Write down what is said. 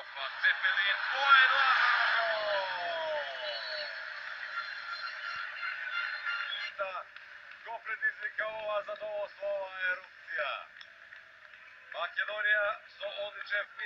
Копа Цепелин, поен Лазаров! Да, го предизвика ова задоволство, ова ерупција. Македонија со одличен финиш.